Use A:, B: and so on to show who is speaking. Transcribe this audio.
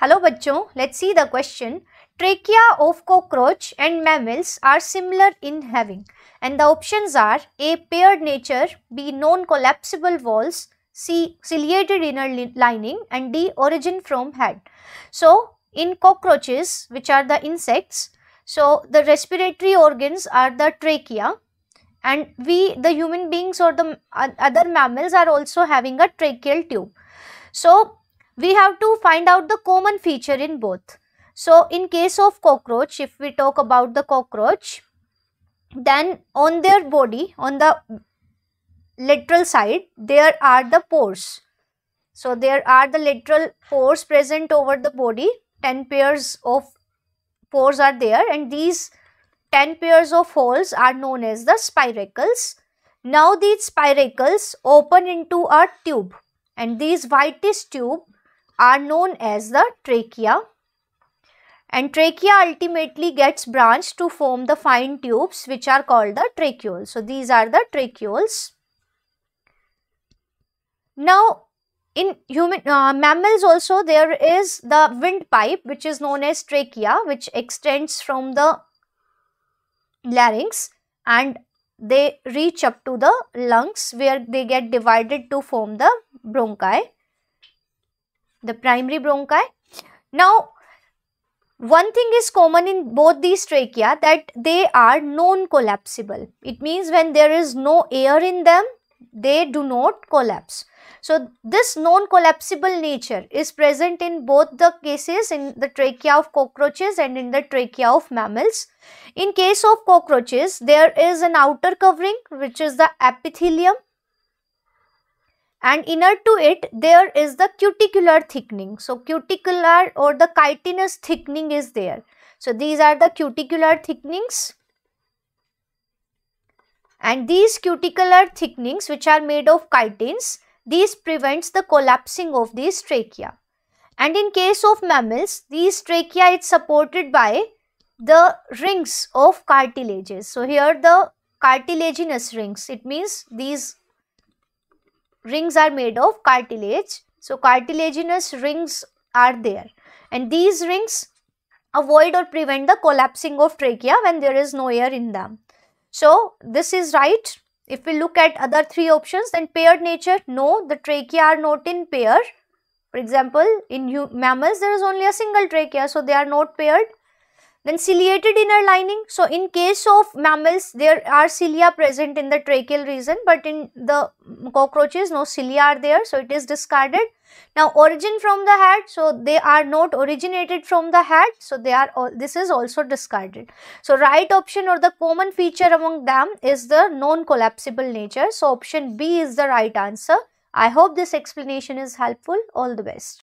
A: Hello bachcho, let's see the question. Trachea of cockroach and mammals are similar in having and the options are A. Paired nature, B. Non-collapsible walls, C. Ciliated inner lining and D. Origin from head. So, in cockroaches which are the insects, so the respiratory organs are the trachea and we the human beings or the other mammals are also having a tracheal tube. So, we have to find out the common feature in both. So, in case of cockroach, if we talk about the cockroach, then on their body, on the lateral side, there are the pores. So, there are the lateral pores present over the body, 10 pairs of pores are there and these 10 pairs of holes are known as the spiracles. Now, these spiracles open into a tube and these whitish tube are known as the trachea and trachea ultimately gets branched to form the fine tubes which are called the tracheoles. So, these are the tracheoles. Now, in human uh, mammals also there is the windpipe which is known as trachea which extends from the larynx and they reach up to the lungs where they get divided to form the bronchi the primary bronchi. Now, one thing is common in both these trachea that they are non-collapsible. It means when there is no air in them, they do not collapse. So, this non-collapsible nature is present in both the cases in the trachea of cockroaches and in the trachea of mammals. In case of cockroaches, there is an outer covering which is the epithelium and inner to it there is the cuticular thickening. So, cuticular or the chitinous thickening is there. So, these are the cuticular thickenings and these cuticular thickenings which are made of chitins, these prevents the collapsing of these trachea. And in case of mammals, these trachea is supported by the rings of cartilages. So, here the cartilaginous rings, it means these rings are made of cartilage. So, cartilaginous rings are there and these rings avoid or prevent the collapsing of trachea when there is no air in them. So, this is right. If we look at other three options then paired nature, no the trachea are not in pair. For example, in mammals there is only a single trachea so they are not paired. Then ciliated inner lining. So, in case of mammals, there are cilia present in the tracheal region, but in the cockroaches, no cilia are there. So, it is discarded. Now, origin from the head. So, they are not originated from the head. So, they are all, this is also discarded. So, right option or the common feature among them is the non-collapsible nature. So, option B is the right answer. I hope this explanation is helpful. All the best.